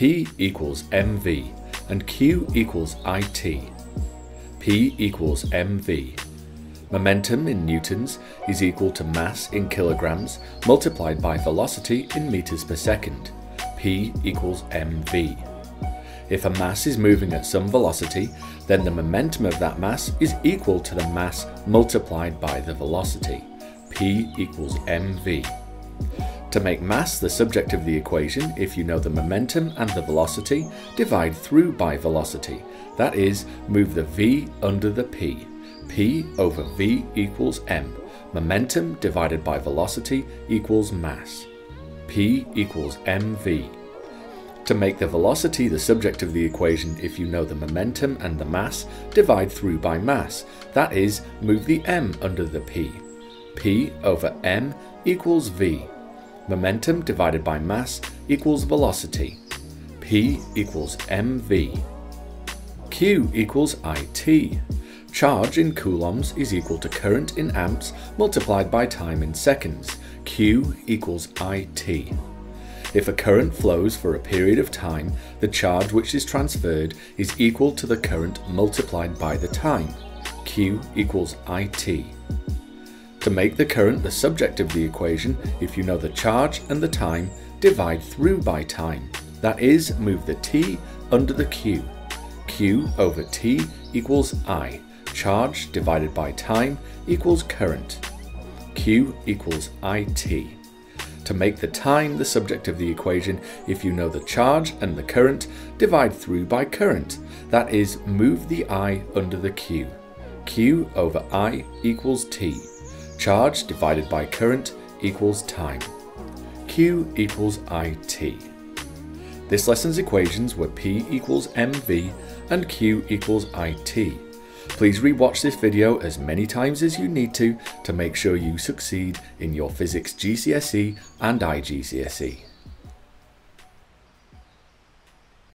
P equals mv and Q equals it. P equals mv. Momentum in newtons is equal to mass in kilograms multiplied by velocity in meters per second. P equals mv. If a mass is moving at some velocity, then the momentum of that mass is equal to the mass multiplied by the velocity. P equals mv. To make mass the subject of the equation, if you know the momentum and the velocity, divide through by velocity. That is, move the v under the p. p over v equals m. Momentum divided by velocity equals mass. p equals mv. To make the velocity the subject of the equation if you know the momentum and the mass, divide through by mass. That is, move the m under the p. p over m equals v. Momentum divided by mass equals velocity. P equals mv. Q equals it. Charge in coulombs is equal to current in amps multiplied by time in seconds. Q equals it. If a current flows for a period of time, the charge which is transferred is equal to the current multiplied by the time. Q equals it. To make the current the subject of the equation, if you know the charge and the time, divide through by time. That is, move the t under the q. q over t equals i. Charge divided by time equals current. q equals it. To make the time the subject of the equation, if you know the charge and the current, divide through by current. That is, move the i under the q. q over i equals t. Charge divided by current equals time. Q equals IT. This lesson's equations were P equals mv and Q equals IT. Please rewatch this video as many times as you need to to make sure you succeed in your physics GCSE and IGCSE.